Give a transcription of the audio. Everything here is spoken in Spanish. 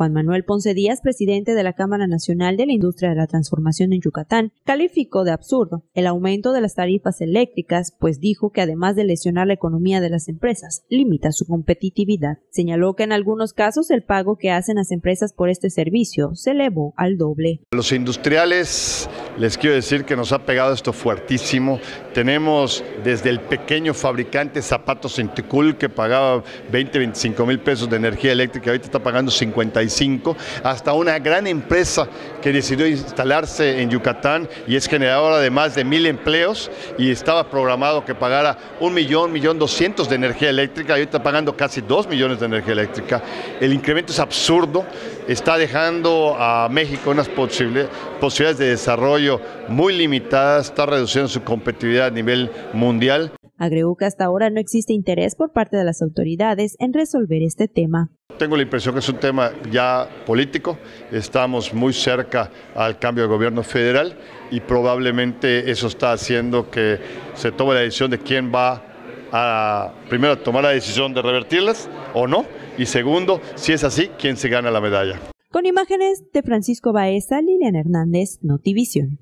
Juan Manuel Ponce Díaz, presidente de la Cámara Nacional de la Industria de la Transformación en Yucatán, calificó de absurdo el aumento de las tarifas eléctricas, pues dijo que además de lesionar la economía de las empresas, limita su competitividad. Señaló que en algunos casos el pago que hacen las empresas por este servicio se elevó al doble. Los industriales les quiero decir que nos ha pegado esto fuertísimo. Tenemos desde el pequeño fabricante zapatos en Ticul que pagaba 20, 25 mil pesos de energía eléctrica, ahorita está pagando 55, hasta una gran empresa que decidió instalarse en Yucatán y es generadora de más de mil empleos y estaba programado que pagara un millón, millón doscientos de energía eléctrica, ahorita está pagando casi dos millones de energía eléctrica. El incremento es absurdo, está dejando a México unas posibilidades de desarrollo muy limitadas, está reduciendo su competitividad a nivel mundial. Agregó que hasta ahora no existe interés por parte de las autoridades en resolver este tema. Tengo la impresión que es un tema ya político, estamos muy cerca al cambio de gobierno federal y probablemente eso está haciendo que se tome la decisión de quién va a, primero, tomar la decisión de revertirlas o no, y segundo, si es así, quién se gana la medalla. Con imágenes de Francisco Baeza, Lilian Hernández, Notivisión.